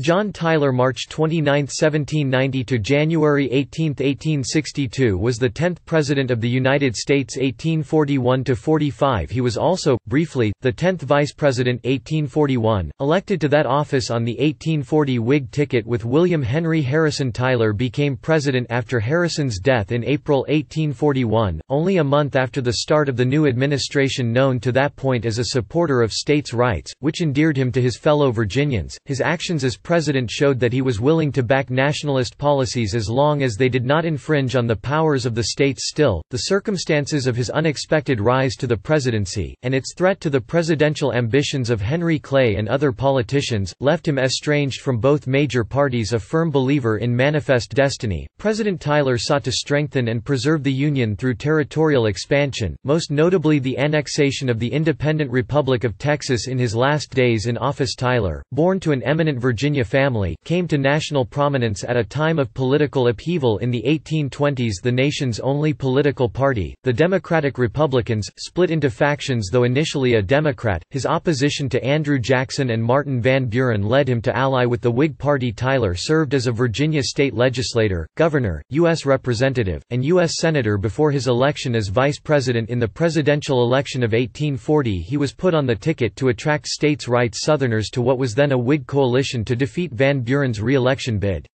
John Tyler March 29, 1790 to January 18, 1862 was the 10th President of the United States 1841–45 He was also, briefly, the 10th Vice President 1841, elected to that office on the 1840 Whig ticket with William Henry Harrison Tyler became President after Harrison's death in April 1841, only a month after the start of the new administration known to that point as a supporter of states' rights, which endeared him to his fellow Virginians. His actions as president showed that he was willing to back nationalist policies as long as they did not infringe on the powers of the states still, the circumstances of his unexpected rise to the presidency, and its threat to the presidential ambitions of Henry Clay and other politicians, left him estranged from both major parties a firm believer in manifest destiny. President Tyler sought to strengthen and preserve the Union through territorial expansion, most notably the annexation of the independent Republic of Texas in his last days in office Tyler, born to an eminent Virginia family, came to national prominence at a time of political upheaval in the 1820s the nation's only political party, the Democratic Republicans, split into factions though initially a Democrat, his opposition to Andrew Jackson and Martin Van Buren led him to ally with the Whig Party Tyler served as a Virginia state legislator, governor, U.S. representative, and U.S. senator before his election as vice president in the presidential election of 1840 he was put on the ticket to attract states' rights Southerners to what was then a Whig coalition to defeat Van Buren's re-election bid.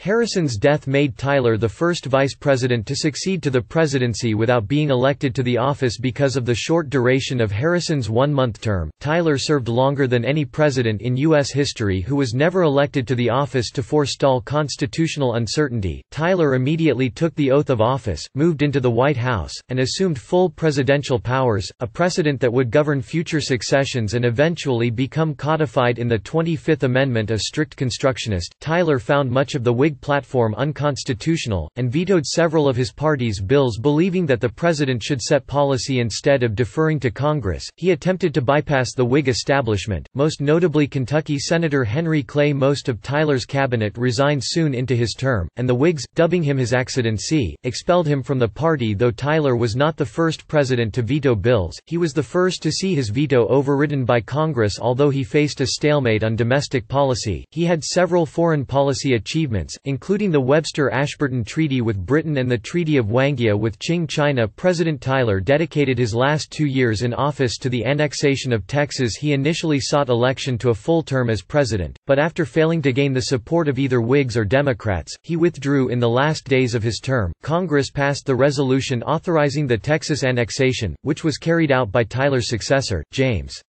Harrison's death made Tyler the first vice president to succeed to the presidency without being elected to the office because of the short duration of Harrison's one-month term. Tyler served longer than any president in U.S. history who was never elected to the office to forestall constitutional uncertainty. Tyler immediately took the oath of office, moved into the White House, and assumed full presidential powers, a precedent that would govern future successions and eventually become codified in the 25th Amendment a strict constructionist. Tyler found much of the Whig platform unconstitutional, and vetoed several of his party's bills believing that the president should set policy instead of deferring to Congress. He attempted to bypass the Whig establishment, most notably Kentucky Senator Henry Clay. Most of Tyler's cabinet resigned soon into his term, and the Whigs, dubbing him his excellency, expelled him from the party. Though Tyler was not the first president to veto bills, he was the first to see his veto overridden by Congress. Although he faced a stalemate on domestic policy, he had several foreign policy achievements, including the Webster-Ashburton Treaty with Britain and the Treaty of Wangxia with Qing China President Tyler dedicated his last two years in office to the annexation of Texas he initially sought election to a full term as president, but after failing to gain the support of either Whigs or Democrats, he withdrew in the last days of his term. Congress passed the resolution authorizing the Texas annexation, which was carried out by Tyler's successor, James.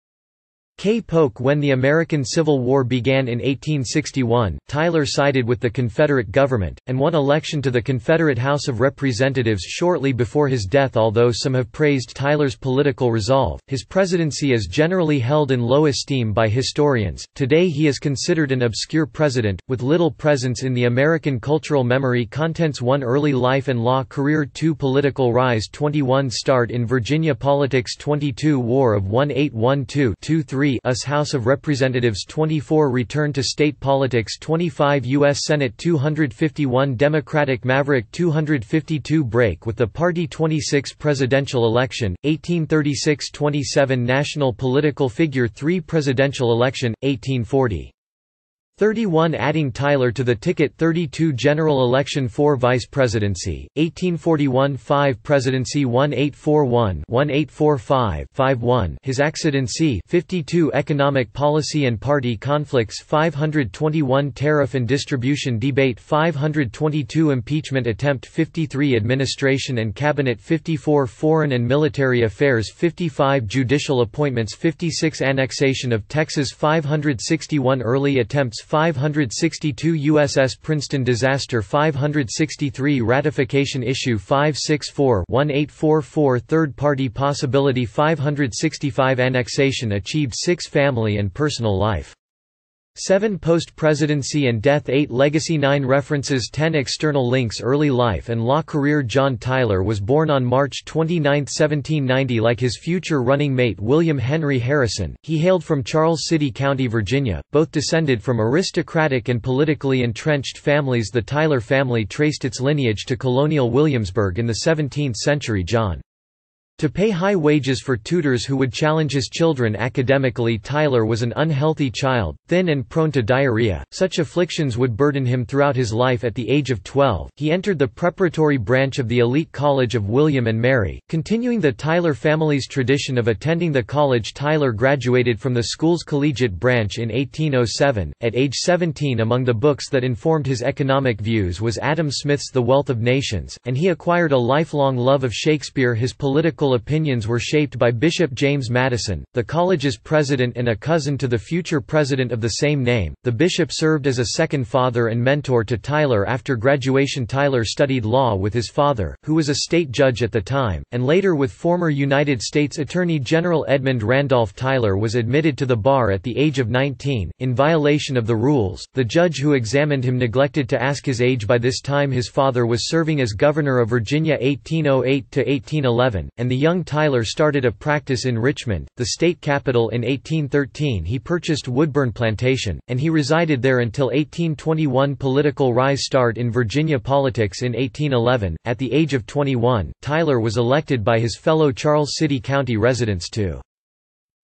K. Polk When the American Civil War began in 1861, Tyler sided with the Confederate government, and won election to the Confederate House of Representatives shortly before his death although some have praised Tyler's political resolve, his presidency is generally held in low esteem by historians. Today he is considered an obscure president, with little presence in the American cultural memory Contents 1 Early life and law career 2 Political rise 21 Start in Virginia politics 22 War of 1812-23 3 US House of Representatives 24 Return to state politics 25 U.S. Senate 251 Democratic Maverick 252 Break with the Party 26 Presidential election, 1836–27 National political figure 3 Presidential election, 1840 31 adding Tyler to the ticket 32 General Election 4 Vice Presidency, 1841 5 Presidency 1841 1845 51 His Excellency 52 Economic Policy and Party Conflicts 521 Tariff and Distribution Debate 522 Impeachment Attempt 53 Administration and Cabinet 54 Foreign and Military Affairs 55 Judicial Appointments 56 Annexation of Texas 561 Early Attempts 562 USS Princeton Disaster 563 Ratification Issue 564-1844 Third Party Possibility 565 Annexation achieved six family and personal life 7 Post-presidency and death 8 Legacy 9 References 10 External links Early life and law career John Tyler was born on March 29, 1790 like his future running mate William Henry Harrison, he hailed from Charles City County, Virginia, both descended from aristocratic and politically entrenched families. The Tyler family traced its lineage to colonial Williamsburg in the 17th century John to pay high wages for tutors who would challenge his children academically. Tyler was an unhealthy child, thin and prone to diarrhea, such afflictions would burden him throughout his life. At the age of 12, he entered the preparatory branch of the elite college of William and Mary, continuing the Tyler family's tradition of attending the college Tyler graduated from the school's collegiate branch in 1807, at age 17 among the books that informed his economic views was Adam Smith's The Wealth of Nations, and he acquired a lifelong love of Shakespeare his political political opinions were shaped by Bishop James Madison, the college's president and a cousin to the future president of the same name. The bishop served as a second father and mentor to Tyler after graduation. Tyler studied law with his father, who was a state judge at the time, and later with former United States Attorney General Edmund Randolph Tyler was admitted to the bar at the age of 19, in violation of the rules. The judge who examined him neglected to ask his age by this time his father was serving as governor of Virginia 1808 to 1811, and the the young Tyler started a practice in Richmond, the state capital in 1813 he purchased Woodburn Plantation, and he resided there until 1821 Political rise start in Virginia politics in 1811, at the age of 21, Tyler was elected by his fellow Charles City County residents to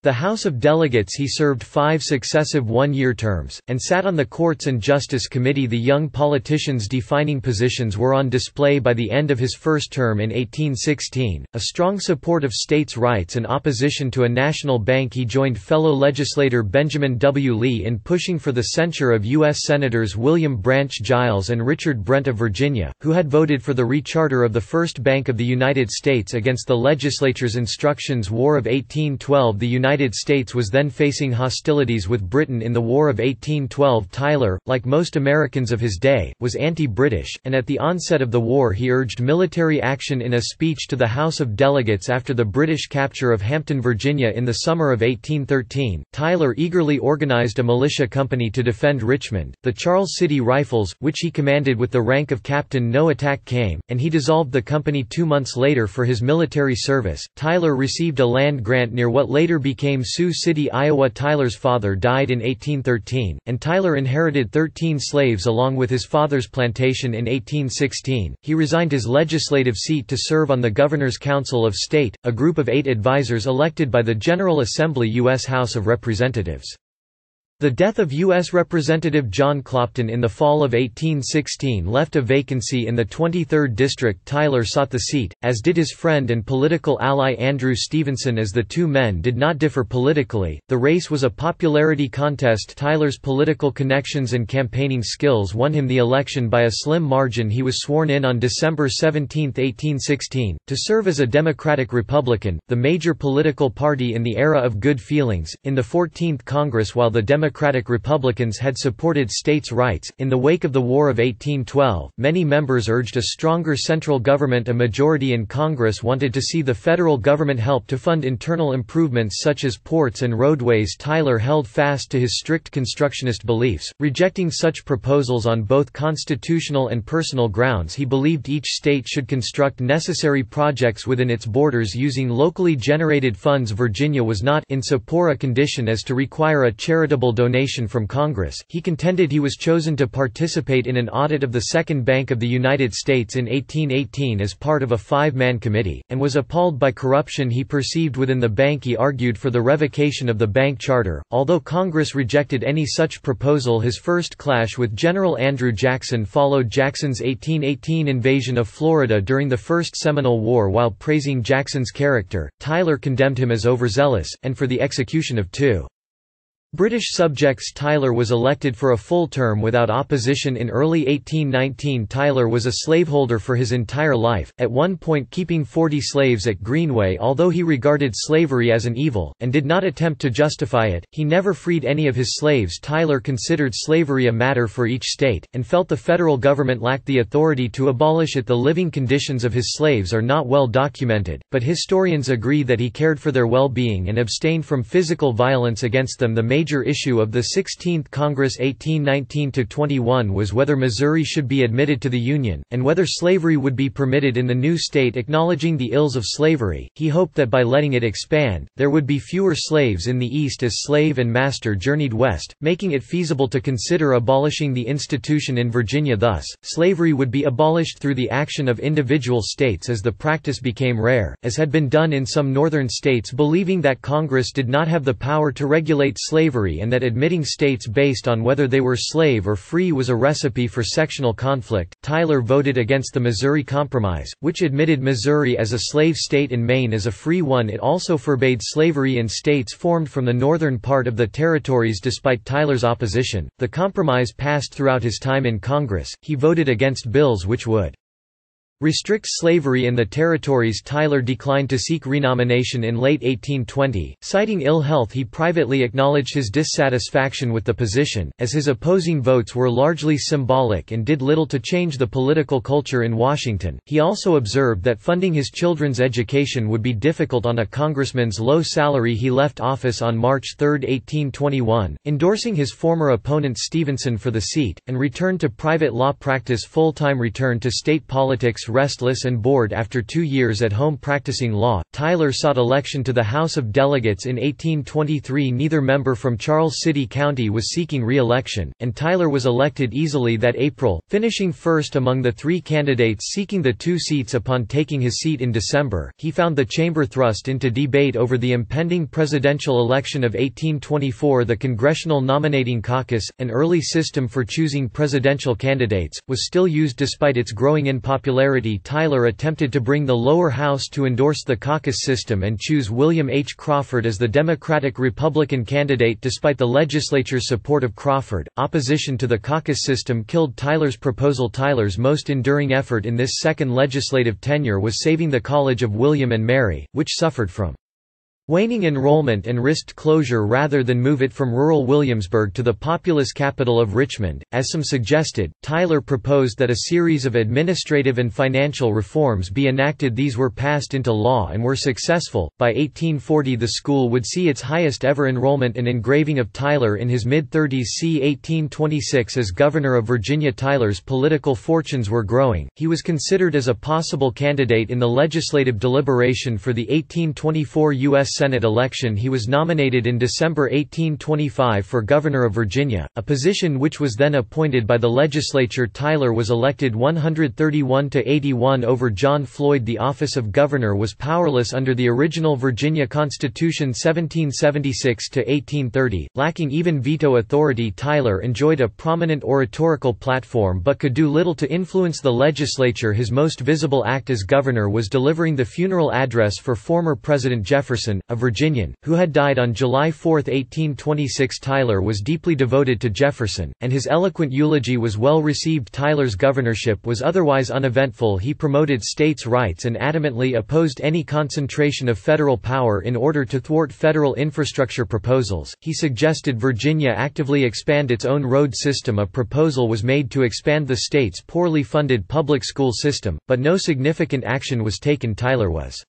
the House of Delegates he served five successive one-year terms, and sat on the Courts and Justice Committee The young politician's defining positions were on display by the end of his first term in 1816, a strong support of states' rights and opposition to a national bank he joined fellow legislator Benjamin W. Leigh in pushing for the censure of U.S. Senators William Branch Giles and Richard Brent of Virginia, who had voted for the recharter of the First Bank of the United States against the legislature's instructions War of 1812 The United United States was then facing hostilities with Britain in the War of 1812 Tyler, like most Americans of his day, was anti-British, and at the onset of the war he urged military action in a speech to the House of Delegates after the British capture of Hampton, Virginia in the summer of 1813. Tyler eagerly organized a militia company to defend Richmond, the Charles City Rifles, which he commanded with the rank of captain no attack came, and he dissolved the company two months later for his military service. Tyler received a land grant near what later became became Sioux City, Iowa. Tyler's father died in 1813, and Tyler inherited 13 slaves along with his father's plantation in 1816. He resigned his legislative seat to serve on the Governor's Council of State, a group of eight advisors elected by the General Assembly U.S. House of Representatives. The death of U.S. Representative John Clopton in the fall of 1816 left a vacancy in the 23rd District Tyler sought the seat, as did his friend and political ally Andrew Stevenson as the two men did not differ politically. The race was a popularity contest Tyler's political connections and campaigning skills won him the election by a slim margin he was sworn in on December 17, 1816, to serve as a Democratic Republican, the major political party in the era of good feelings, in the 14th Congress while the Democratic Democratic Republicans had supported states' rights. In the wake of the War of 1812, many members urged a stronger central government. A majority in Congress wanted to see the federal government help to fund internal improvements such as ports and roadways. Tyler held fast to his strict constructionist beliefs, rejecting such proposals on both constitutional and personal grounds. He believed each state should construct necessary projects within its borders using locally generated funds. Virginia was not in so poor a condition as to require a charitable donation from Congress. He contended he was chosen to participate in an audit of the Second Bank of the United States in 1818 as part of a five-man committee, and was appalled by corruption he perceived within the bank he argued for the revocation of the bank charter. Although Congress rejected any such proposal his first clash with General Andrew Jackson followed Jackson's 1818 invasion of Florida during the First Seminole War while praising Jackson's character, Tyler condemned him as overzealous, and for the execution of two British subjects Tyler was elected for a full term without opposition in early 1819 Tyler was a slaveholder for his entire life, at one point keeping 40 slaves at Greenway although he regarded slavery as an evil, and did not attempt to justify it, he never freed any of his slaves Tyler considered slavery a matter for each state, and felt the federal government lacked the authority to abolish it the living conditions of his slaves are not well documented, but historians agree that he cared for their well-being and abstained from physical violence against them the major issue of the 16th Congress 1819–21 was whether Missouri should be admitted to the Union, and whether slavery would be permitted in the new state acknowledging the ills of slavery. He hoped that by letting it expand, there would be fewer slaves in the East as slave and master journeyed west, making it feasible to consider abolishing the institution in Virginia thus, slavery would be abolished through the action of individual states as the practice became rare, as had been done in some northern states believing that Congress did not have the power to regulate slavery and that admitting states based on whether they were slave or free was a recipe for sectional conflict. Tyler voted against the Missouri Compromise, which admitted Missouri as a slave state and Maine as a free one. It also forbade slavery in states formed from the northern part of the territories despite Tyler's opposition. The compromise passed throughout his time in Congress. He voted against bills which would restrict slavery in the territories Tyler declined to seek renomination in late 1820. Citing ill health he privately acknowledged his dissatisfaction with the position, as his opposing votes were largely symbolic and did little to change the political culture in Washington. He also observed that funding his children's education would be difficult on a congressman's low salary he left office on March 3, 1821, endorsing his former opponent Stevenson for the seat, and returned to private law practice full-time return to state politics restless and bored after two years at home practicing law. Tyler sought election to the House of Delegates in 1823. Neither member from Charles City County was seeking re-election, and Tyler was elected easily that April, finishing first among the three candidates seeking the two seats upon taking his seat in December. He found the chamber thrust into debate over the impending presidential election of 1824. The Congressional Nominating Caucus, an early system for choosing presidential candidates, was still used despite its growing in popularity Tyler attempted to bring the lower house to endorse the caucus system and choose William H. Crawford as the Democratic-Republican candidate despite the legislature's support of Crawford. Opposition to the caucus system killed Tyler's proposal Tyler's most enduring effort in this second legislative tenure was saving the College of William and Mary, which suffered from Waning enrollment and risked closure rather than move it from rural Williamsburg to the populous capital of Richmond. As some suggested, Tyler proposed that a series of administrative and financial reforms be enacted. These were passed into law and were successful. By 1840, the school would see its highest ever enrollment. An engraving of Tyler in his mid 30s c. 1826 as governor of Virginia. Tyler's political fortunes were growing. He was considered as a possible candidate in the legislative deliberation for the 1824 U.S. Senate election he was nominated in December 1825 for governor of Virginia, a position which was then appointed by the legislature. Tyler was elected 131–81 over John Floyd. The office of governor was powerless under the original Virginia Constitution 1776–1830, lacking even veto authority. Tyler enjoyed a prominent oratorical platform but could do little to influence the legislature. His most visible act as governor was delivering the funeral address for former President Jefferson, a Virginian, who had died on July 4, 1826 Tyler was deeply devoted to Jefferson, and his eloquent eulogy was well received. Tyler's governorship was otherwise uneventful. He promoted states' rights and adamantly opposed any concentration of federal power in order to thwart federal infrastructure proposals, he suggested Virginia actively expand its own road system. A proposal was made to expand the state's poorly funded public school system, but no significant action was taken. Tyler was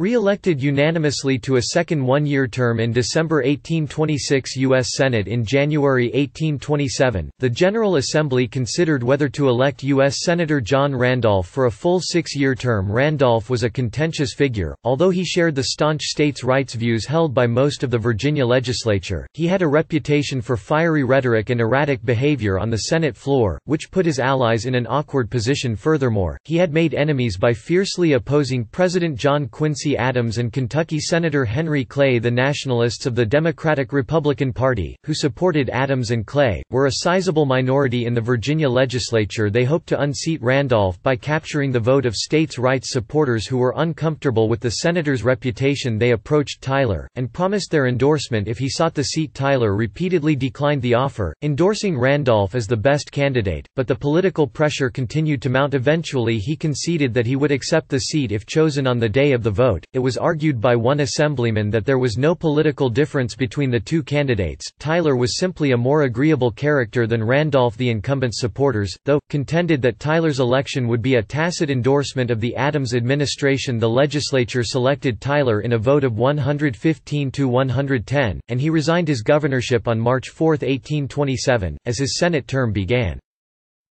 Re-elected unanimously to a second one-year term in December 1826 U.S. Senate in January 1827, the General Assembly considered whether to elect U.S. Senator John Randolph for a full six-year term Randolph was a contentious figure, although he shared the staunch states' rights views held by most of the Virginia legislature, he had a reputation for fiery rhetoric and erratic behavior on the Senate floor, which put his allies in an awkward position furthermore, he had made enemies by fiercely opposing President John Quincy Quincy Adams and Kentucky Senator Henry Clay The nationalists of the Democratic-Republican Party, who supported Adams and Clay, were a sizable minority in the Virginia legislature. They hoped to unseat Randolph by capturing the vote of states' rights supporters who were uncomfortable with the senator's reputation. They approached Tyler, and promised their endorsement if he sought the seat. Tyler repeatedly declined the offer, endorsing Randolph as the best candidate, but the political pressure continued to mount. Eventually he conceded that he would accept the seat if chosen on the day of the vote It was argued by one assemblyman that there was no political difference between the two candidates. Tyler was simply a more agreeable character than Randolph. The incumbent's supporters, though, contended that Tyler's election would be a tacit endorsement of the Adams administration. The legislature selected Tyler in a vote of 115 to 110, and he resigned his governorship on March 4, 1827, as his Senate term began.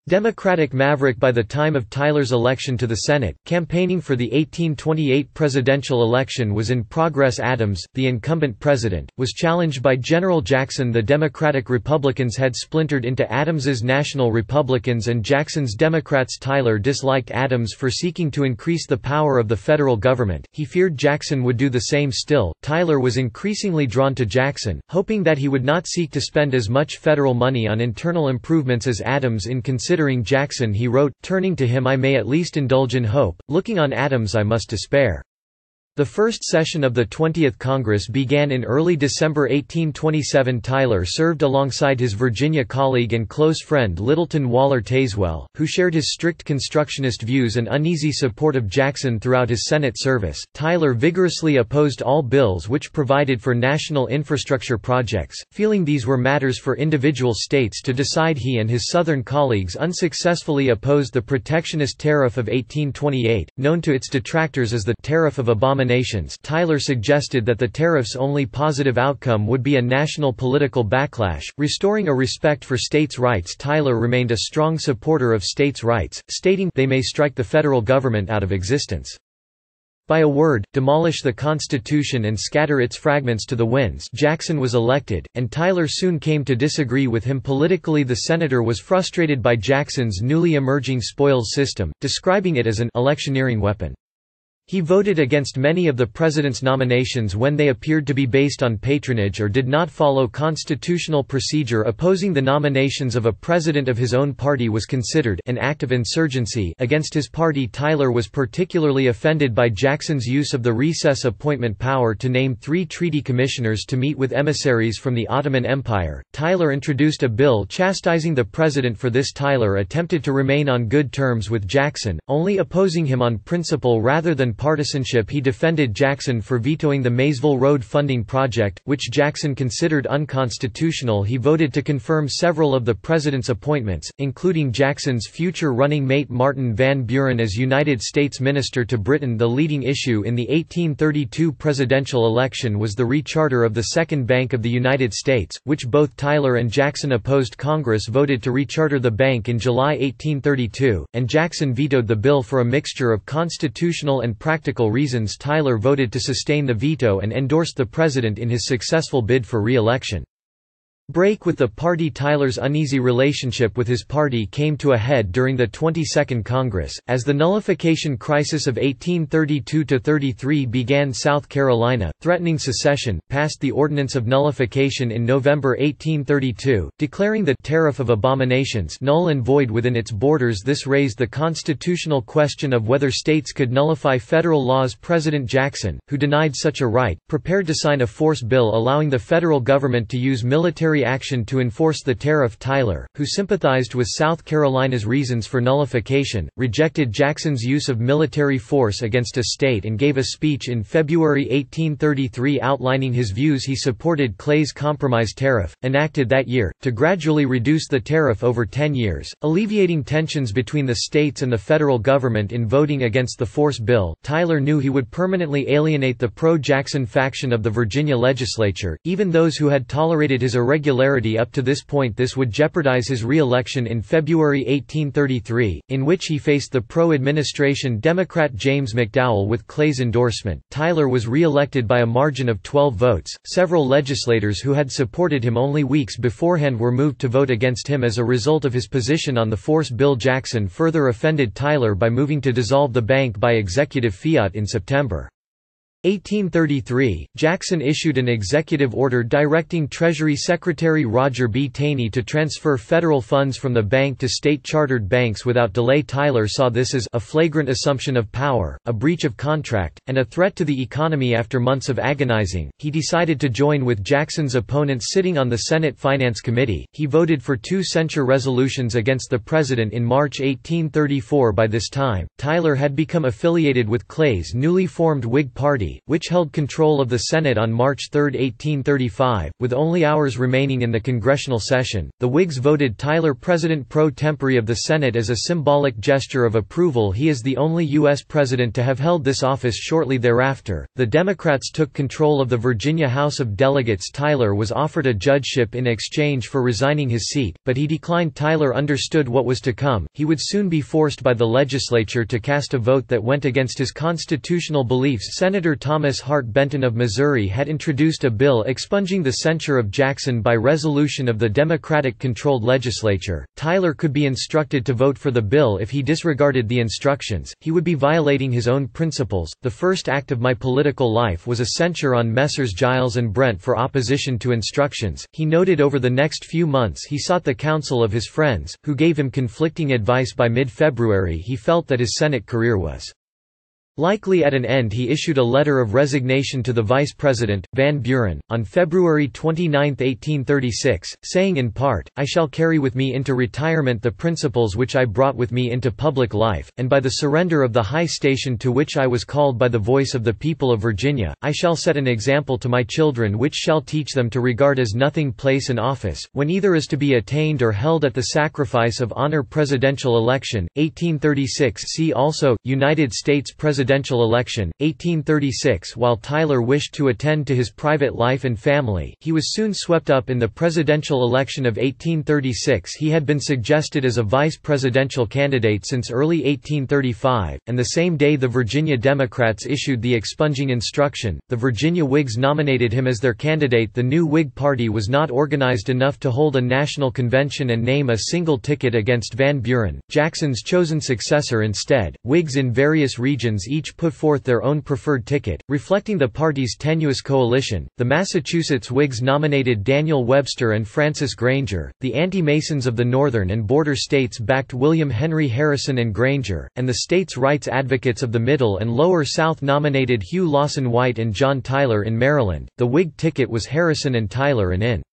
Democratic maverick by the time of Tyler's election to the Senate, campaigning for the 1828 presidential election was in progress. Adams, the incumbent president, was challenged by General Jackson. The Democratic Republicans had splintered into Adams's National Republicans and Jackson's Democrats. Tyler disliked Adams for seeking to increase the power of the federal government, he feared Jackson would do the same still, Tyler was increasingly drawn to Jackson, hoping that he would not seek to spend as much federal money on internal improvements as Adams in considering Considering Jackson he wrote, Turning to him I may at least indulge in hope, looking on Adams I must despair. The first session of the 20th Congress began in early December 1827 Tyler served alongside his Virginia colleague and close friend Littleton Waller Tazewell, who shared his strict constructionist views and uneasy support of Jackson throughout his Senate service. Tyler vigorously opposed all bills which provided for national infrastructure projects, feeling these were matters for individual states to decide. He and his Southern colleagues unsuccessfully opposed the protectionist tariff of 1828, known to its detractors as the Tariff of Abomination nominations Tyler suggested that the tariff's only positive outcome would be a national political backlash, restoring a respect for states' rights Tyler remained a strong supporter of states' rights, stating they may strike the federal government out of existence. By a word, demolish the Constitution and scatter its fragments to the winds Jackson was elected, and Tyler soon came to disagree with him politically The senator was frustrated by Jackson's newly emerging spoils system, describing it as an electioneering weapon. He voted against many of the president's nominations when they appeared to be based on patronage or did not follow constitutional procedure opposing the nominations of a president of his own party was considered an act of insurgency against his party Tyler was particularly offended by Jackson's use of the recess appointment power to name three treaty commissioners to meet with emissaries from the Ottoman Empire. Tyler introduced a bill chastising the president for this Tyler attempted to remain on good terms with Jackson, only opposing him on principle rather than partisanship he defended Jackson for vetoing the Maysville Road funding project, which Jackson considered unconstitutional. He voted to confirm several of the president's appointments, including Jackson's future running mate Martin Van Buren as United States Minister to Britain. The leading issue in the 1832 presidential election was the recharter of the Second Bank of the United States, which both Tyler and Jackson opposed Congress voted to recharter the bank in July 1832, and Jackson vetoed the bill for a mixture of constitutional and practical reasons Tyler voted to sustain the veto and endorsed the president in his successful bid for re-election. Break with the party Tyler's uneasy relationship with his party came to a head during the 22nd Congress, as the nullification crisis of 1832–33 began South Carolina, threatening secession, passed the Ordinance of Nullification in November 1832, declaring the «tariff of abominations» null and void within its borders. This raised the constitutional question of whether states could nullify federal laws. President Jackson, who denied such a right, prepared to sign a force bill allowing the federal government to use military military action to enforce the tariff Tyler, who sympathized with South Carolina's reasons for nullification, rejected Jackson's use of military force against a state and gave a speech in February 1833 outlining his views he supported Clay's Compromise Tariff, enacted that year, to gradually reduce the tariff over ten years, alleviating tensions between the states and the federal government in voting against the force bill. Tyler knew he would permanently alienate the pro-Jackson faction of the Virginia legislature, even those who had tolerated his irregular regularity up to this point this would jeopardize his re-election in February 1833, in which he faced the pro-administration Democrat James McDowell with Clay's endorsement. Tyler was re-elected by a margin of 12 votes. Several legislators who had supported him only weeks beforehand were moved to vote against him as a result of his position on the force bill Jackson further offended Tyler by moving to dissolve the bank by executive fiat in September. 1833, Jackson issued an executive order directing Treasury Secretary Roger B. Taney to transfer federal funds from the bank to state-chartered banks without delay Tyler saw this as a flagrant assumption of power, a breach of contract, and a threat to the economy after months of agonizing. He decided to join with Jackson's opponents sitting on the Senate Finance Committee. He voted for two censure resolutions against the president in March 1834 by this time, Tyler had become affiliated with Clay's newly formed Whig Party, which held control of the Senate on March 3, 1835. With only hours remaining in the congressional session, the Whigs voted Tyler president pro tempore of the Senate as a symbolic gesture of approval. He is the only U.S. president to have held this office shortly thereafter. The Democrats took control of the Virginia House of Delegates. Tyler was offered a judgeship in exchange for resigning his seat, but he declined. Tyler understood what was to come. He would soon be forced by the legislature to cast a vote that went against his constitutional beliefs. Senator Thomas Hart Benton of Missouri had introduced a bill expunging the censure of Jackson by resolution of the Democratic-controlled legislature. Tyler could be instructed to vote for the bill if he disregarded the instructions, he would be violating his own principles. The first act of my political life was a censure on Messrs. Giles and Brent for opposition to instructions. He noted over the next few months he sought the counsel of his friends, who gave him conflicting advice by mid-February he felt that his Senate career was Likely at an end he issued a letter of resignation to the vice president, Van Buren, on February 29, 1836, saying in part, I shall carry with me into retirement the principles which I brought with me into public life, and by the surrender of the high station to which I was called by the voice of the people of Virginia, I shall set an example to my children which shall teach them to regard as nothing place and office, when either is to be attained or held at the sacrifice of honor presidential election, 1836 see also, United States President presidential election, 1836 While Tyler wished to attend to his private life and family, he was soon swept up in the presidential election of 1836 He had been suggested as a vice presidential candidate since early 1835, and the same day the Virginia Democrats issued the expunging instruction, the Virginia Whigs nominated him as their candidate. The new Whig Party was not organized enough to hold a national convention and name a single ticket against Van Buren, Jackson's chosen successor instead, Whigs in various regions each put forth their own preferred ticket, reflecting the party's tenuous coalition. The Massachusetts Whigs nominated Daniel Webster and Francis Granger, the anti-Masons of the northern and border states backed William Henry Harrison and Granger, and the states' rights advocates of the Middle and Lower South nominated Hugh Lawson White and John Tyler in Maryland. The Whig ticket was Harrison and Tyler and in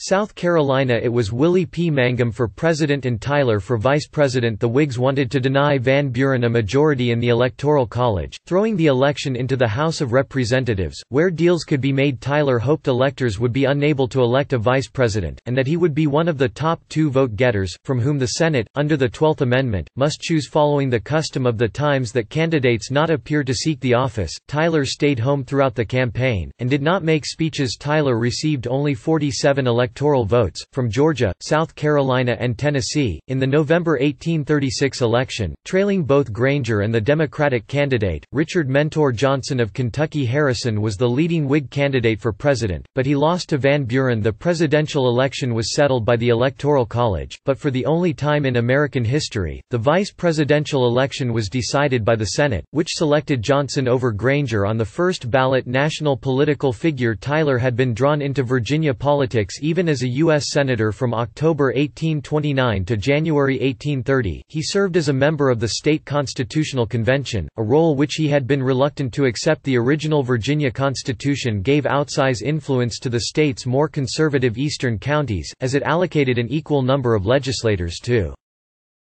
South Carolina it was Willie P. Mangum for president and Tyler for vice president The Whigs wanted to deny Van Buren a majority in the Electoral College, throwing the election into the House of Representatives, where deals could be made Tyler hoped electors would be unable to elect a vice president, and that he would be one of the top two vote-getters, from whom the Senate, under the Twelfth Amendment, must choose following the custom of the times that candidates not appear to seek the office. Tyler stayed home throughout the campaign, and did not make speeches Tyler received only 47 elections electoral votes, from Georgia, South Carolina and Tennessee, in the November 1836 election, trailing both Granger and the Democratic candidate, Richard Mentor Johnson of Kentucky Harrison was the leading Whig candidate for president, but he lost to Van Buren. The presidential election was settled by the Electoral College, but for the only time in American history, the vice presidential election was decided by the Senate, which selected Johnson over Granger on the first ballot. National political figure Tyler had been drawn into Virginia politics even even as a U.S. Senator from October 1829 to January 1830, he served as a member of the State Constitutional Convention, a role which he had been reluctant to accept the original Virginia Constitution gave outsize influence to the state's more conservative eastern counties, as it allocated an equal number of legislators to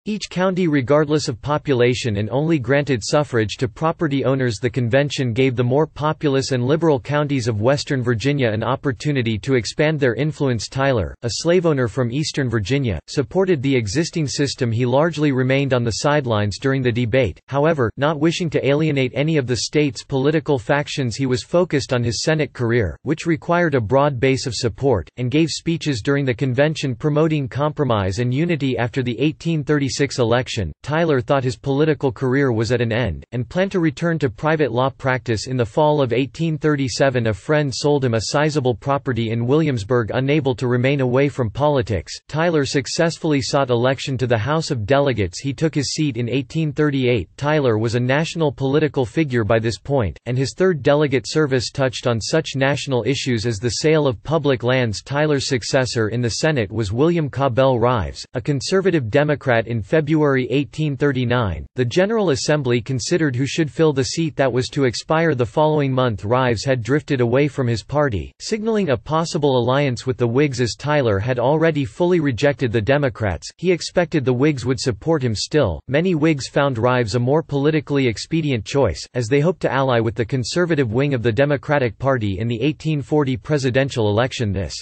each county regardless of population and only granted suffrage to property owners The convention gave the more populous and liberal counties of western Virginia an opportunity to expand their influence. Tyler, a slave owner from eastern Virginia, supported the existing system. He largely remained on the sidelines during the debate, however, not wishing to alienate any of the state's political factions. He was focused on his Senate career, which required a broad base of support, and gave speeches during the convention promoting compromise and unity after the 1836 1836 election, Tyler thought his political career was at an end, and planned to return to private law practice in the fall of 1837 a friend sold him a sizable property in Williamsburg unable to remain away from politics, Tyler successfully sought election to the House of Delegates. He took his seat in 1838 Tyler was a national political figure by this point, and his third delegate service touched on such national issues as the sale of public lands. Tyler's successor in the Senate was William Cabell Rives, a conservative Democrat in February 1839. The General Assembly considered who should fill the seat that was to expire the following month. Rives had drifted away from his party, signaling a possible alliance with the Whigs as Tyler had already fully rejected the Democrats. He expected the Whigs would support him still. Many Whigs found Rives a more politically expedient choice, as they hoped to ally with the conservative wing of the Democratic Party in the 1840 presidential election. This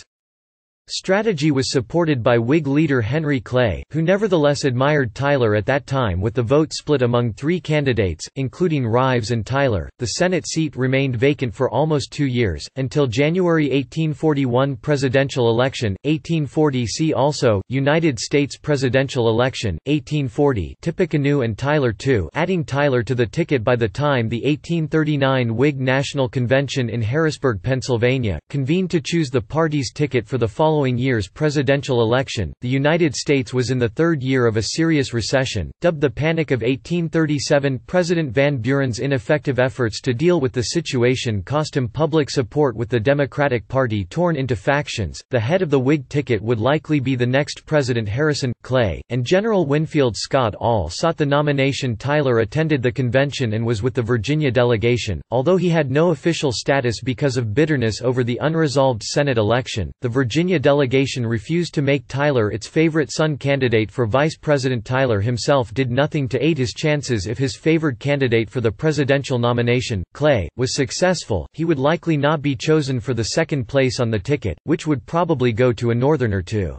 Strategy was supported by Whig leader Henry Clay, who nevertheless admired Tyler at that time with the vote split among three candidates, including Rives and Tyler. The Senate seat remained vacant for almost two years, until January 1841 presidential election, 1840 see also, United States presidential election, 1840 Tippecanoe and Tyler too adding Tyler to the ticket by the time the 1839 Whig National Convention in Harrisburg, Pennsylvania, convened to choose the party's ticket for the following following year's presidential election, the United States was in the third year of a serious recession. Dubbed the Panic of 1837, President Van Buren's ineffective efforts to deal with the situation cost him public support with the Democratic Party torn into factions. The head of the Whig ticket would likely be the next President Harrison, Clay, and General Winfield Scott all sought the nomination. Tyler attended the convention and was with the Virginia delegation, although he had no official status because of bitterness over the unresolved Senate election. The Virginia delegation refused to make Tyler its favorite son candidate for Vice President Tyler himself did nothing to aid his chances if his favored candidate for the presidential nomination, Clay, was successful, he would likely not be chosen for the second place on the ticket, which would probably go to a Northerner too.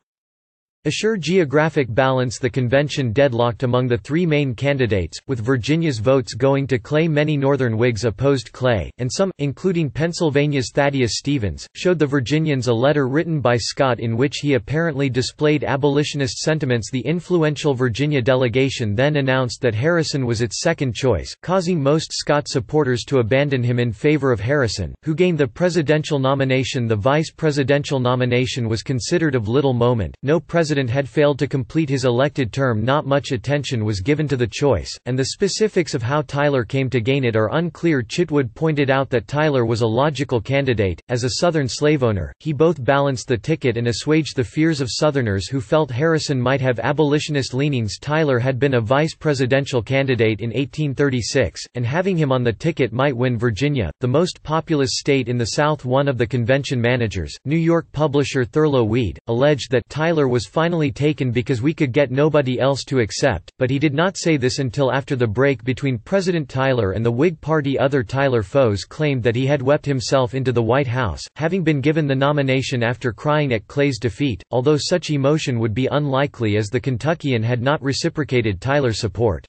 Assure geographic balance The convention deadlocked among the three main candidates, with Virginia's votes going to Clay. Many Northern Whigs opposed Clay, and some, including Pennsylvania's Thaddeus Stevens, showed the Virginians a letter written by Scott in which he apparently displayed abolitionist sentiments. The influential Virginia delegation then announced that Harrison was its second choice, causing most Scott supporters to abandon him in favor of Harrison, who gained the presidential nomination. The vice presidential nomination was considered of little moment, no president president had failed to complete his elected term not much attention was given to the choice, and the specifics of how Tyler came to gain it are unclear. Chitwood pointed out that Tyler was a logical candidate, as a Southern slave owner, he both balanced the ticket and assuaged the fears of Southerners who felt Harrison might have abolitionist leanings. Tyler had been a vice presidential candidate in 1836, and having him on the ticket might win Virginia, the most populous state in the South. One of the convention managers, New York publisher Thurlow Weed, alleged that Tyler was finally taken because we could get nobody else to accept, but he did not say this until after the break between President Tyler and the Whig Party. Other Tyler foes claimed that he had wept himself into the White House, having been given the nomination after crying at Clay's defeat, although such emotion would be unlikely as the Kentuckian had not reciprocated Tyler's support.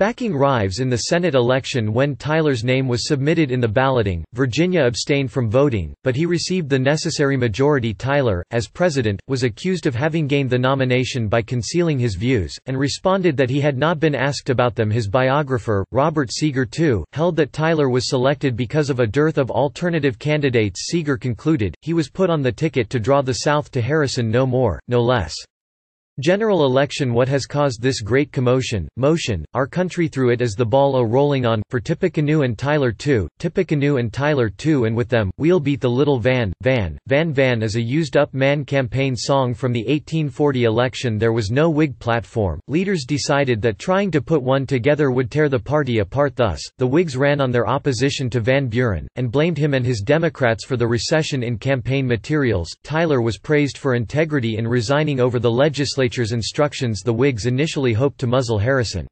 Backing Rives in the Senate election when Tyler's name was submitted in the balloting, Virginia abstained from voting, but he received the necessary majority. Tyler, as president, was accused of having gained the nomination by concealing his views, and responded that he had not been asked about them. His biographer, Robert Seager II, held that Tyler was selected because of a dearth of alternative candidates. Seager concluded, he was put on the ticket to draw the South to Harrison no more, no less. General election What has caused this great commotion, motion, our country through it is the ball a-rolling on, for Tippecanoe and Tyler too, Tippecanoe and Tyler too and with them, we'll beat the little van, van, van van is a used-up man campaign song from the 1840 election there was no Whig platform, leaders decided that trying to put one together would tear the party apart thus, the Whigs ran on their opposition to Van Buren, and blamed him and his Democrats for the recession in campaign materials, Tyler was praised for integrity in resigning over the legislature legislature's instructions the Whigs initially hoped to muzzle Harrison.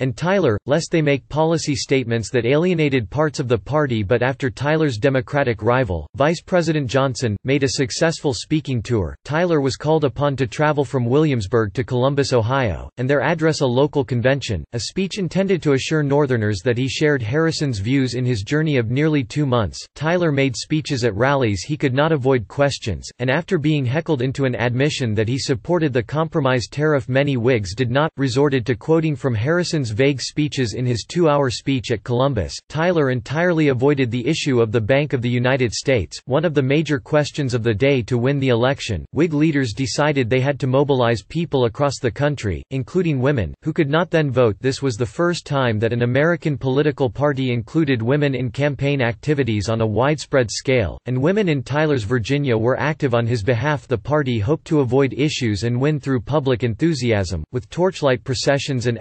And Tyler, lest they make policy statements that alienated parts of the party but after Tyler's Democratic rival, Vice President Johnson, made a successful speaking tour, Tyler was called upon to travel from Williamsburg to Columbus, Ohio, and there address a local convention, a speech intended to assure Northerners that he shared Harrison's views in his journey of nearly two months. Tyler made speeches at rallies he could not avoid questions, and after being heckled into an admission that he supported the compromise tariff many Whigs did not, resorted to quoting from Harrison's vague speeches in his two-hour speech at Columbus. Tyler entirely avoided the issue of the Bank of the United States, one of the major questions of the day to win the election. Whig leaders decided they had to mobilize people across the country, including women, who could not then vote. This was the first time that an American political party included women in campaign activities on a widespread scale, and women in Tyler's Virginia were active on his behalf. The party hoped to avoid issues and win through public enthusiasm, with torchlight processions and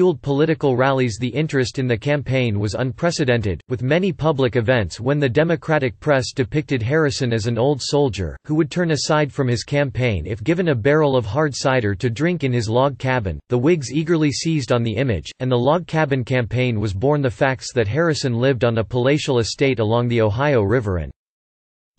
alcohol-fueled political rallies the interest in the campaign was unprecedented, with many public events when the Democratic press depicted Harrison as an old soldier, who would turn aside from his campaign if given a barrel of hard cider to drink in his log cabin. The Whigs eagerly seized on the image, and the log cabin campaign was born the facts that Harrison lived on a palatial estate along the Ohio River and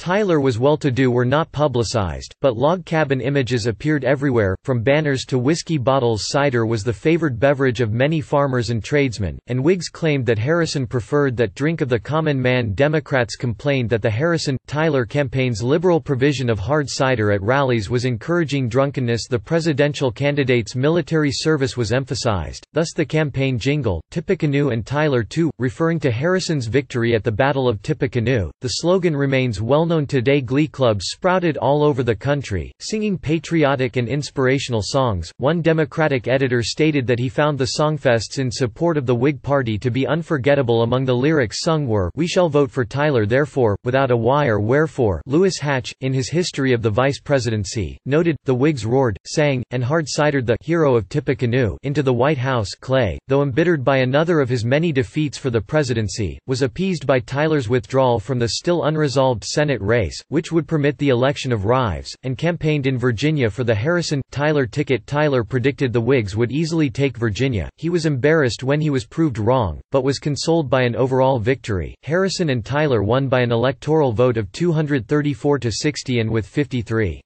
Tyler was well-to-do were not publicized, but log cabin images appeared everywhere, from banners to whiskey bottles. Cider was the favored beverage of many farmers and tradesmen, and Whigs claimed that Harrison preferred that drink of the common man. Democrats complained that the Harrison-Tyler campaign's liberal provision of hard cider at rallies was encouraging drunkenness. The presidential candidate's military service was emphasized, thus the campaign jingle, Tippecanoe and Tyler too, referring to Harrison's victory at the Battle of Tippecanoe. The slogan remains well well-known today glee clubs sprouted all over the country, singing patriotic and inspirational songs. One Democratic editor stated that he found the songfests in support of the Whig Party to be unforgettable among the lyrics sung were We shall vote for Tyler therefore, without a why or wherefore. Louis Hatch, in his History of the Vice Presidency, noted, the Whigs roared, sang, and hard-cidered the hero of Tippecanoe into the White House Clay, though embittered by another of his many defeats for the presidency, was appeased by Tyler's withdrawal from the still unresolved Senate Race, which would permit the election of Rives, and campaigned in Virginia for the Harrison-Tyler ticket Tyler predicted the Whigs would easily take Virginia. He was embarrassed when he was proved wrong, but was consoled by an overall victory. Harrison and Tyler won by an electoral vote of 234 to 60 and with 53.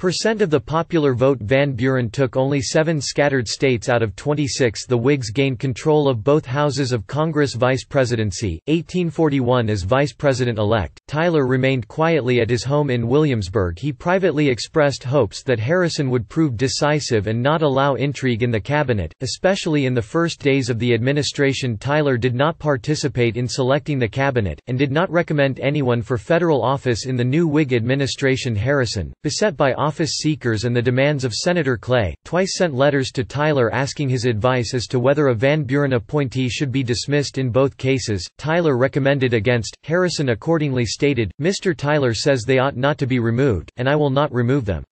Percent of the popular vote Van Buren took only seven scattered states out of 26 The Whigs gained control of both houses of Congress vice presidency, 1841 as vice president-elect, Tyler remained quietly at his home in Williamsburg. He privately expressed hopes that Harrison would prove decisive and not allow intrigue in the cabinet, especially in the first days of the administration. Tyler did not participate in selecting the cabinet, and did not recommend anyone for federal office in the new Whig administration. Harrison, beset by office seekers and the demands of Senator Clay, twice sent letters to Tyler asking his advice as to whether a Van Buren appointee should be dismissed in both cases. Tyler recommended against. Harrison accordingly stated, Mr. Tyler says they ought not to be removed, and I will not remove them.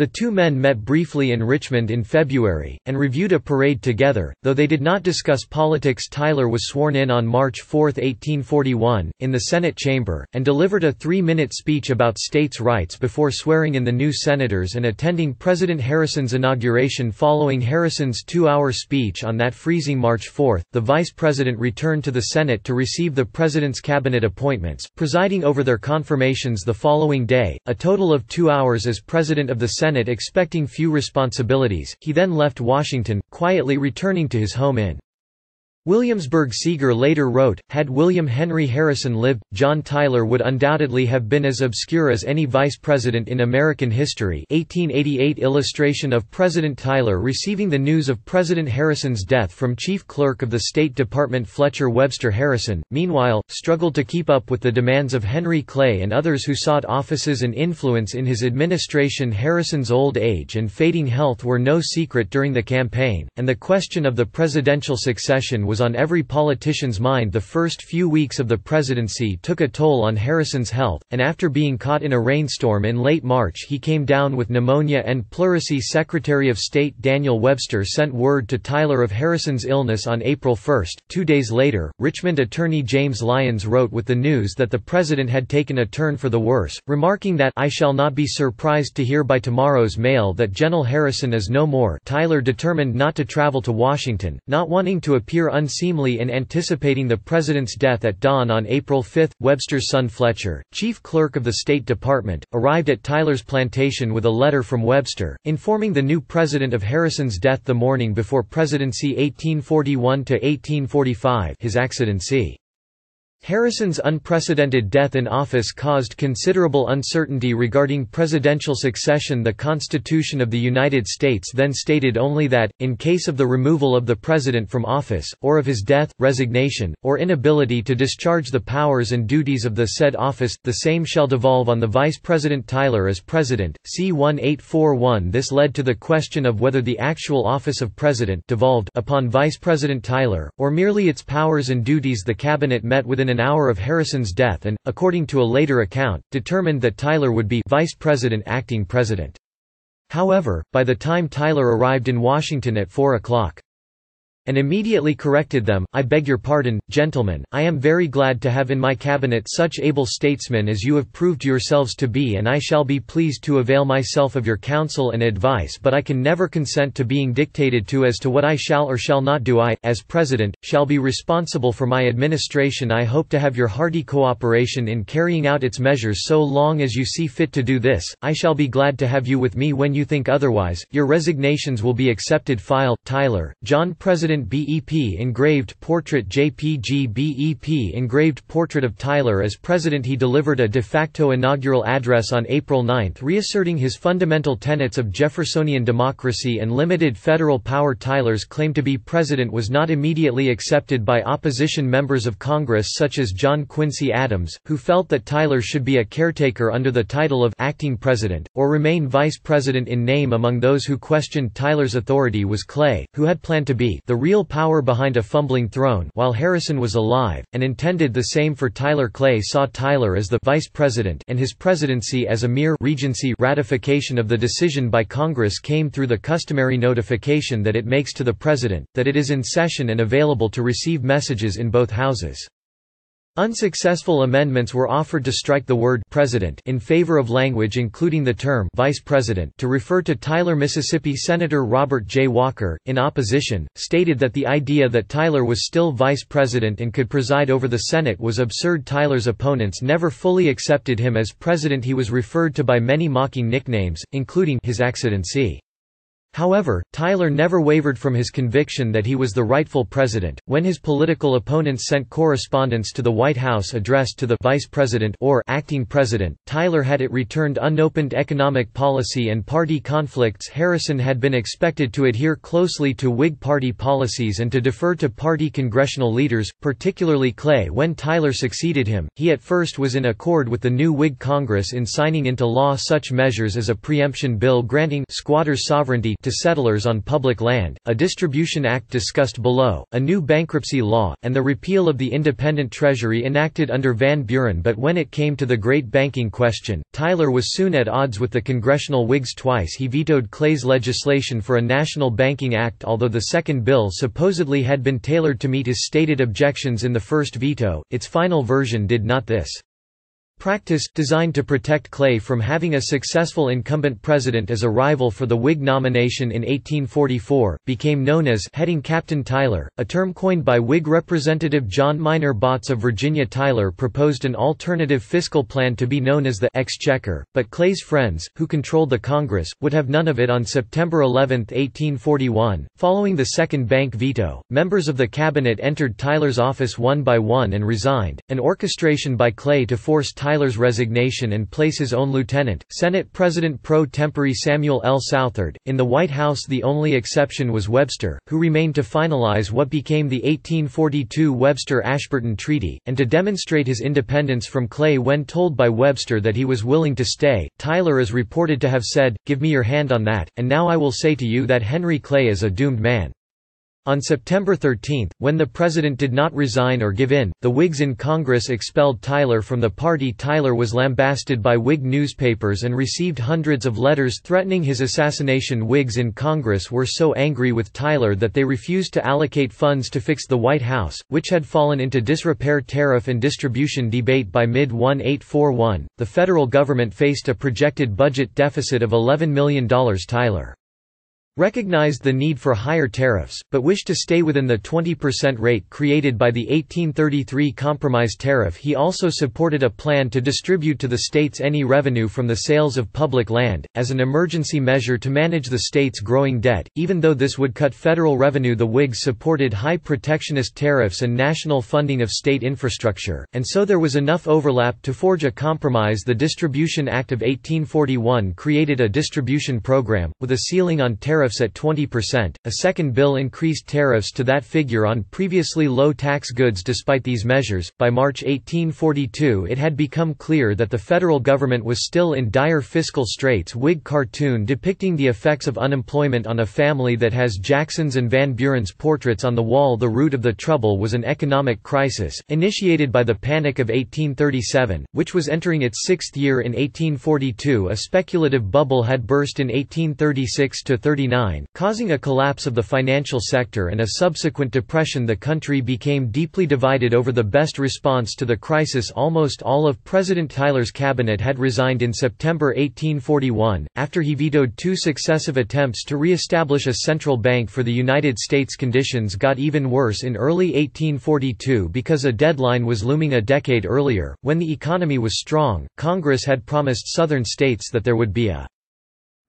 The two men met briefly in Richmond in February, and reviewed a parade together, though they did not discuss politics Tyler was sworn in on March 4, 1841, in the Senate chamber, and delivered a three-minute speech about states' rights before swearing in the new senators and attending President Harrison's inauguration following Harrison's two-hour speech on that freezing March 4, the vice president returned to the Senate to receive the president's cabinet appointments, presiding over their confirmations the following day, a total of two hours as president of the Senate Senate expecting few responsibilities, he then left Washington, quietly returning to his home in Williamsburg Seager later wrote, had William Henry Harrison lived, John Tyler would undoubtedly have been as obscure as any vice president in American history. 1888 illustration of President Tyler receiving the news of President Harrison's death from Chief Clerk of the State Department Fletcher Webster Harrison, meanwhile, struggled to keep up with the demands of Henry Clay and others who sought offices and influence in his administration Harrison's old age and fading health were no secret during the campaign, and the question of the presidential succession was on every politician's mind the first few weeks of the presidency took a toll on Harrison's health, and after being caught in a rainstorm in late March he came down with pneumonia and pleurisy Secretary of State Daniel Webster sent word to Tyler of Harrison's illness on April 1. Two days later, Richmond attorney James Lyons wrote with the news that the president had taken a turn for the worse, remarking that I shall not be surprised to hear by tomorrow's mail that General Harrison is no more Tyler determined not to travel to Washington, not wanting to appear unseemly in anticipating the president's death at dawn on April 5. Webster's son Fletcher, chief clerk of the State Department, arrived at Tyler's plantation with a letter from Webster, informing the new president of Harrison's death the morning before presidency 1841–1845 his accidency. Harrison's unprecedented death in office caused considerable uncertainty regarding presidential succession The Constitution of the United States then stated only that, in case of the removal of the President from office, or of his death, resignation, or inability to discharge the powers and duties of the said office, the same shall devolve on the Vice President Tyler as President, c. 1841 This led to the question of whether the actual office of President devolved upon Vice President Tyler, or merely its powers and duties The Cabinet met an hour of Harrison's death and, according to a later account, determined that Tyler would be vice president acting president. However, by the time Tyler arrived in Washington at 4 o'clock, and immediately corrected them, I beg your pardon, gentlemen, I am very glad to have in my cabinet such able statesmen as you have proved yourselves to be and I shall be pleased to avail myself of your counsel and advice but I can never consent to being dictated to as to what I shall or shall not do. I, as President, shall be responsible for my administration. I hope to have your hearty cooperation in carrying out its measures so long as you see fit to do this, I shall be glad to have you with me when you think otherwise, your resignations will be accepted. File, Tyler, John President President BEP engraved portrait JPG BEP engraved portrait of Tyler as president. He delivered a de facto inaugural address on April 9 reasserting his fundamental tenets of Jeffersonian democracy and limited federal power. Tyler's claim to be president was not immediately accepted by opposition members of Congress such as John Quincy Adams, who felt that Tyler should be a caretaker under the title of acting president, or remain vice president in name among those who questioned Tyler's authority was Clay, who had planned to be the real power behind a fumbling throne while Harrison was alive, and intended the same for Tyler Clay saw Tyler as the vice president and his presidency as a mere regency ratification of the decision by Congress came through the customary notification that it makes to the president, that it is in session and available to receive messages in both houses. Unsuccessful amendments were offered to strike the word «president» in favor of language including the term «vice president» to refer to Tyler Mississippi Senator Robert J. Walker, in opposition, stated that the idea that Tyler was still vice president and could preside over the Senate was absurd Tyler's opponents never fully accepted him as president he was referred to by many mocking nicknames, including his accidency. However, Tyler never wavered from his conviction that he was the rightful president. When his political opponents sent correspondence to the White House addressed to the vice president or acting president, Tyler had it returned unopened economic policy and party conflicts. Harrison had been expected to adhere closely to Whig party policies and to defer to party congressional leaders, particularly Clay. When Tyler succeeded him, he at first was in accord with the new Whig Congress in signing into law such measures as a preemption bill granting squatters sovereignty to settlers on public land, a Distribution Act discussed below, a new bankruptcy law, and the repeal of the independent treasury enacted under Van Buren. But when it came to the great banking question, Tyler was soon at odds with the congressional Whigs. Twice he vetoed Clay's legislation for a National Banking Act although the second bill supposedly had been tailored to meet his stated objections in the first veto, its final version did not this practice, designed to protect Clay from having a successful incumbent president as a rival for the Whig nomination in 1844, became known as heading Captain Tyler, a term coined by Whig Representative John Minor Botts of Virginia Tyler proposed an alternative fiscal plan to be known as the Exchequer, but Clay's friends, who controlled the Congress, would have none of it on September 11, 1841. Following the second bank veto, members of the cabinet entered Tyler's office one by one and resigned, an orchestration by Clay to force Tyler Tyler's resignation and place his own lieutenant, Senate President pro tempore Samuel L. Southard. In the White House the only exception was Webster, who remained to finalize what became the 1842 Webster-Ashburton Treaty, and to demonstrate his independence from Clay when told by Webster that he was willing to stay. Tyler is reported to have said, Give me your hand on that, and now I will say to you that Henry Clay is a doomed man. On September 13, when the president did not resign or give in, the Whigs in Congress expelled Tyler from the party. Tyler was lambasted by Whig newspapers and received hundreds of letters threatening his assassination. Whigs in Congress were so angry with Tyler that they refused to allocate funds to fix the White House, which had fallen into disrepair. Tariff and distribution debate by mid 1841, the federal government faced a projected budget deficit of $11 million. Tyler recognized the need for higher tariffs, but wished to stay within the 20% rate created by the 1833 Compromise Tariff. He also supported a plan to distribute to the states any revenue from the sales of public land, as an emergency measure to manage the state's growing debt, even though this would cut federal revenue. The Whigs supported high protectionist tariffs and national funding of state infrastructure, and so there was enough overlap to forge a compromise. The Distribution Act of 1841 created a distribution program, with a ceiling on tariffs tariffs at 20%. A second bill increased tariffs to that figure on previously low tax goods despite these measures. By March 1842, it had become clear that the federal government was still in dire fiscal straits. Whig cartoon depicting the effects of unemployment on a family that has Jackson's and Van Buren's portraits on the wall. The root of the trouble was an economic crisis, initiated by the Panic of 1837, which was entering its sixth year in 1842. A speculative bubble had burst in 1836 39 causing a collapse of the financial sector and a subsequent depression the country became deeply divided over the best response to the crisis. Almost all of President Tyler's cabinet had resigned in September 1841, after he vetoed two successive attempts to re-establish a central bank for the United States. Conditions got even worse in early 1842 because a deadline was looming a decade earlier, when the economy was strong, Congress had promised southern states that there would be a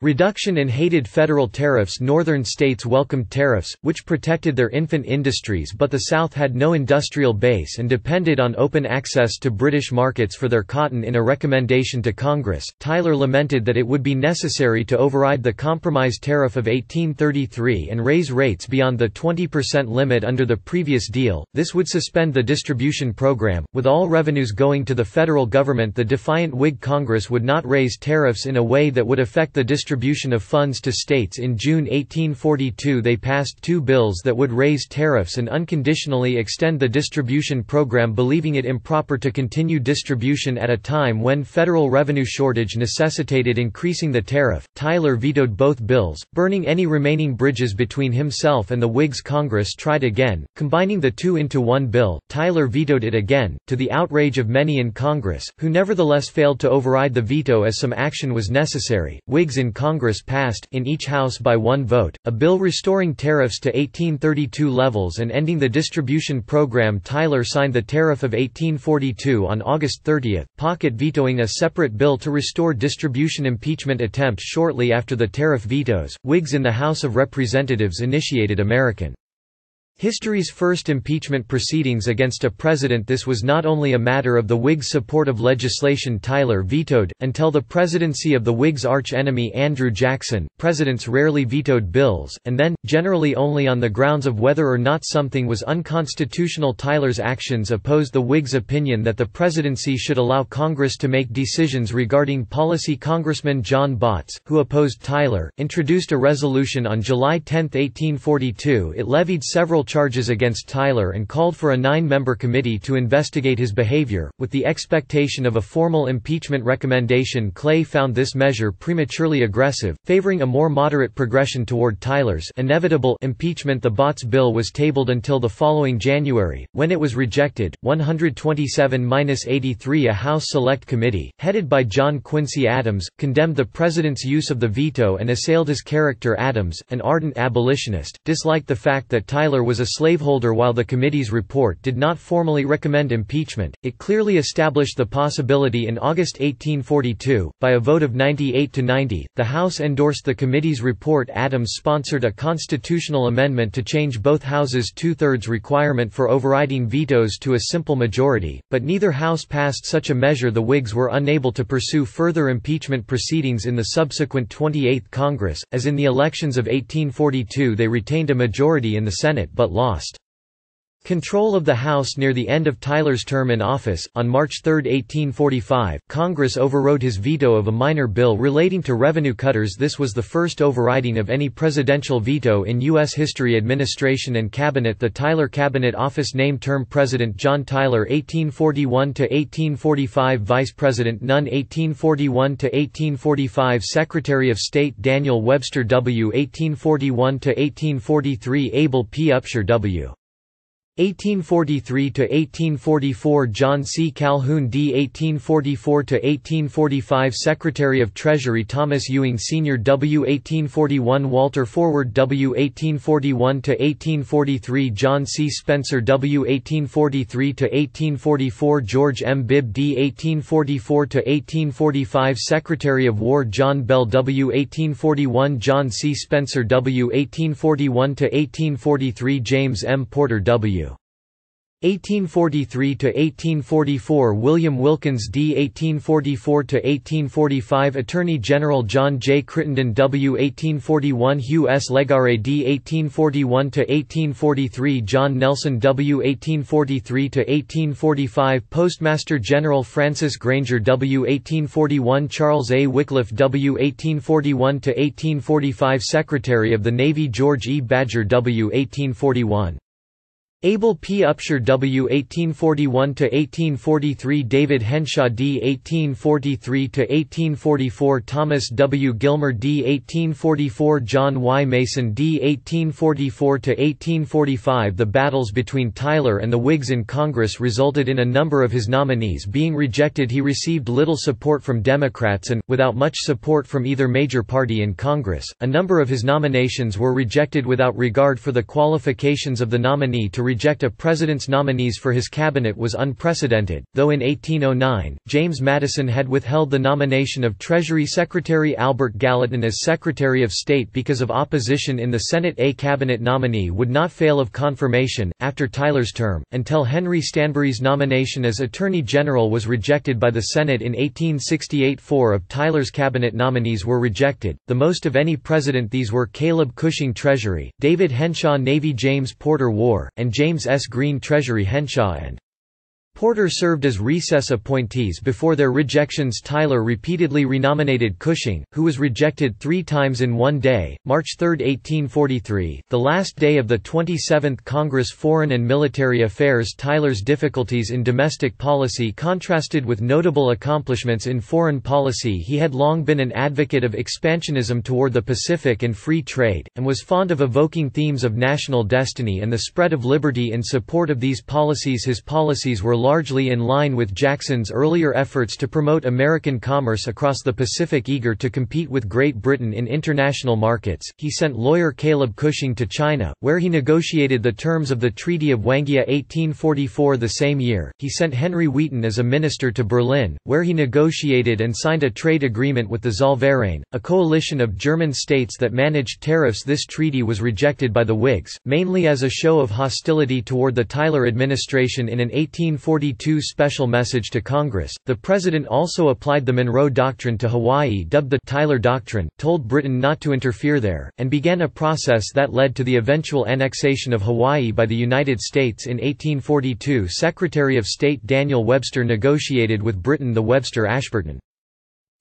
Reduction in hated federal tariffs Northern states welcomed tariffs, which protected their infant industries but the South had no industrial base and depended on open access to British markets for their cotton in a recommendation to Congress. Tyler lamented that it would be necessary to override the Compromise Tariff of 1833 and raise rates beyond the 20% limit under the previous deal. This would suspend the distribution program, with all revenues going to the federal government. The defiant Whig Congress would not raise tariffs in a way that would affect the distribution distribution of funds to states in June 1842 they passed two bills that would raise tariffs and unconditionally extend the distribution program believing it improper to continue distribution at a time when federal revenue shortage necessitated increasing the tariff. Tyler vetoed both bills, burning any remaining bridges between himself and the Whigs Congress tried again, combining the two into one bill. Tyler vetoed it again, to the outrage of many in Congress, who nevertheless failed to override the veto as some action was necessary. Whigs in Congress passed in each house by one vote, a bill restoring tariffs to 1832 levels and ending the distribution program Tyler signed the Tariff of 1842 on August 30, pocket vetoing a separate bill to restore distribution impeachment attempt shortly after the tariff vetoes. Whigs in the House of Representatives initiated American History's first impeachment proceedings against a president This was not only a matter of the Whigs' support of legislation Tyler vetoed, until the presidency of the Whigs' arch-enemy Andrew Jackson, presidents rarely vetoed bills, and then, generally only on the grounds of whether or not something was unconstitutional Tyler's actions opposed the Whigs' opinion that the presidency should allow Congress to make decisions regarding policy Congressman John Botts, who opposed Tyler, introduced a resolution on July 10, 1842 it levied several charges against Tyler and called for a nine-member committee to investigate his behavior, with the expectation of a formal impeachment recommendation Clay found this measure prematurely aggressive, favoring a more moderate progression toward Tyler's inevitable impeachment. The Botts bill was tabled until the following January, when it was rejected, 127–83 A House Select Committee, headed by John Quincy Adams, condemned the president's use of the veto and assailed his character Adams, an ardent abolitionist, disliked the fact that Tyler was a slaveholder while the committee's report did not formally recommend impeachment, it clearly established the possibility in August 1842, by a vote of 98 to 90, the House endorsed the committee's report. Adams sponsored a constitutional amendment to change both houses' two-thirds requirement for overriding vetoes to a simple majority, but neither house passed such a measure the Whigs were unable to pursue further impeachment proceedings in the subsequent 28th Congress, as in the elections of 1842 they retained a majority in the Senate but lost. Control of the House near the end of Tyler's term in office. On March 3, 1845, Congress overrode his veto of a minor bill relating to revenue cutters. This was the first overriding of any presidential veto in U.S. history. Administration and Cabinet The Tyler Cabinet Office Name Term President John Tyler 1841–1845 Vice President None 1841–1845 Secretary of State Daniel Webster W. 1841–1843 Abel P. Upshur W. 1843–1844 John C. Calhoun D. 1844–1845 Secretary of Treasury Thomas Ewing Sr. W. 1841 Walter Forward W. 1841–1843 John C. Spencer W. 1843–1844 George M. Bibb D. 1844–1845 Secretary of War John Bell W. 1841 John C. Spencer W. 1841–1843 James M. Porter W. 1843–1844 William Wilkins D. 1844–1845 Attorney General John J. Crittenden W. 1841 Hugh S. Legare D. 1841–1843 John Nelson W. 1843–1845 Postmaster General Francis Granger W. 1841 Charles A. Wickliffe W. 1841–1845 Secretary of the Navy George E. Badger W. 1841 Abel P. Upshur W. 1841–1843 David Henshaw D. 1843–1844 Thomas W. Gilmer D. 1844 John Y. Mason D. 1844–1845 The battles between Tyler and the Whigs in Congress resulted in a number of his nominees being rejected he received little support from Democrats and, without much support from either major party in Congress, a number of his nominations were rejected without regard for the qualifications of the nominee to reject a president's nominees for his cabinet was unprecedented, though in 1809, James Madison had withheld the nomination of Treasury Secretary Albert Gallatin as Secretary of State because of opposition in the Senate. A cabinet nominee would not fail of confirmation, after Tyler's term, until Henry Stanbery's nomination as Attorney General was rejected by the Senate in 1868 four of Tyler's cabinet nominees were rejected, the most of any president. These were Caleb Cushing Treasury, David Henshaw Navy James Porter War, and James S. Green Treasury Henshaw and Porter served as recess appointees before their rejections Tyler repeatedly renominated Cushing, who was rejected three times in one day, March 3, 1843, the last day of the 27th Congress Foreign and Military Affairs. Tyler's difficulties in domestic policy contrasted with notable accomplishments in foreign policy. He had long been an advocate of expansionism toward the Pacific and free trade, and was fond of evoking themes of national destiny and the spread of liberty in support of these policies. His policies were largely in line with Jackson's earlier efforts to promote American commerce across the Pacific eager to compete with Great Britain in international markets. He sent lawyer Caleb Cushing to China, where he negotiated the terms of the Treaty of Wangxia 1844 the same year. He sent Henry Wheaton as a minister to Berlin, where he negotiated and signed a trade agreement with the Zollverein, a coalition of German states that managed tariffs. This treaty was rejected by the Whigs, mainly as a show of hostility toward the Tyler administration in an 1840 1942 special message to Congress, the President also applied the Monroe Doctrine to Hawaii dubbed the Tyler Doctrine, told Britain not to interfere there, and began a process that led to the eventual annexation of Hawaii by the United States in 1842 Secretary of State Daniel Webster negotiated with Britain the Webster-Ashburton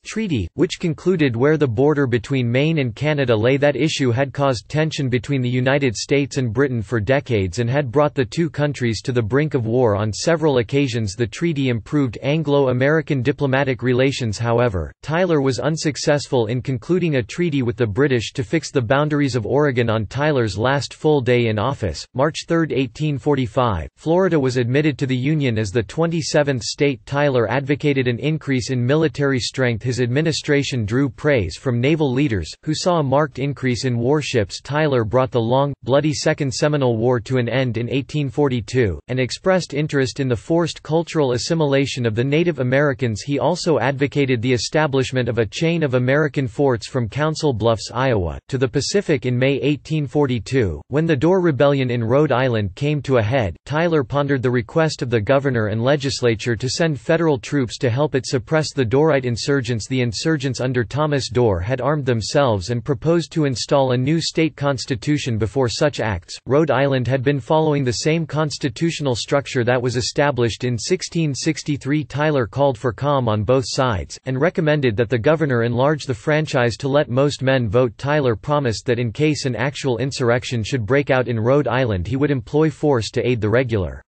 Treaty, which concluded where the border between Maine and Canada lay. That issue had caused tension between the United States and Britain for decades and had brought the two countries to the brink of war on several occasions. The treaty improved Anglo-American diplomatic relations however, Tyler was unsuccessful in concluding a treaty with the British to fix the boundaries of Oregon on Tyler's last full day in office, March 3, 1845. Florida was admitted to the Union as the 27th state. Tyler advocated an increase in military strength his administration drew praise from naval leaders, who saw a marked increase in warships. Tyler brought the long, bloody Second Seminole War to an end in 1842, and expressed interest in the forced cultural assimilation of the Native Americans. He also advocated the establishment of a chain of American forts from Council Bluffs, Iowa, to the Pacific in May 1842. When the Dorr Rebellion in Rhode Island came to a head, Tyler pondered the request of the governor and legislature to send federal troops to help it suppress the Dorrite insurgents the insurgents under Thomas Dorr had armed themselves and proposed to install a new state constitution before such acts. Rhode Island had been following the same constitutional structure that was established in 1663. Tyler called for calm on both sides, and recommended that the governor enlarge the franchise to let most men vote. Tyler promised that in case an actual insurrection should break out in Rhode Island, he would employ force to aid the regular